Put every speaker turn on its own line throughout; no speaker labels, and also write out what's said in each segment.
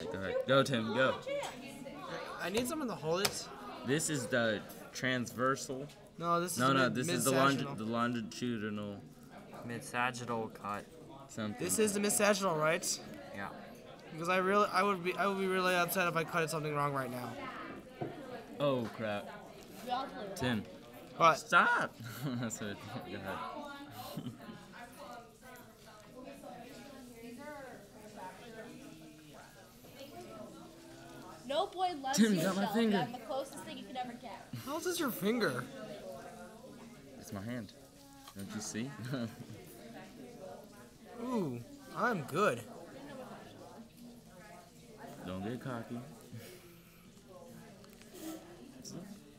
Go ahead. Go, Tim. Go.
I need someone to hold it.
This is the transversal.
No, this is
No, no.
mid-
This is the,
mid-sagittal.
longi- the longitudinal
Mid-sagittal cut.
something.
This is the mid sagittal, right?
Yeah.
Because I really, I would be, I would be really upset if I cut something wrong right now.
Oh crap. Tim.
But
Stop. That's it. Go ahead.
No boy loves
Tim,
you,
got my finger.
I'm the closest thing you could ever get.
how is this your finger?
It's my hand. Don't you see?
Ooh, I'm good.
Don't get cocky.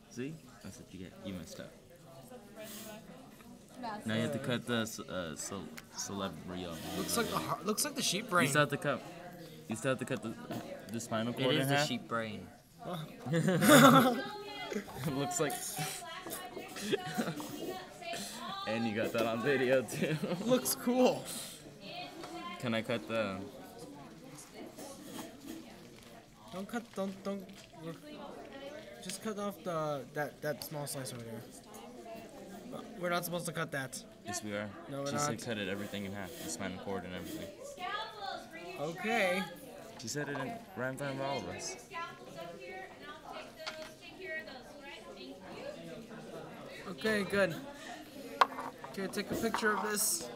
See? That's what you get. You messed up.
That's
Now you have to cut the c- uh, ce- celebrity.
Looks like the heart, looks like the sheep
You
brain.
still have to cut. You still have to cut the the spinal cord
is
in
the
half.
sheep brain.
It looks like. and you got that on video too.
Looks cool.
Can I cut the?
Don't cut, don't, don't. Just cut off the that that small slice over there. We're not supposed to cut that.
Yes, we are.
No, we're
she said
not.
cut it everything in half, the spinal cord and everything.
Okay.
She said it in, right in front of all of us.
Okay, good. Okay, take a picture of this.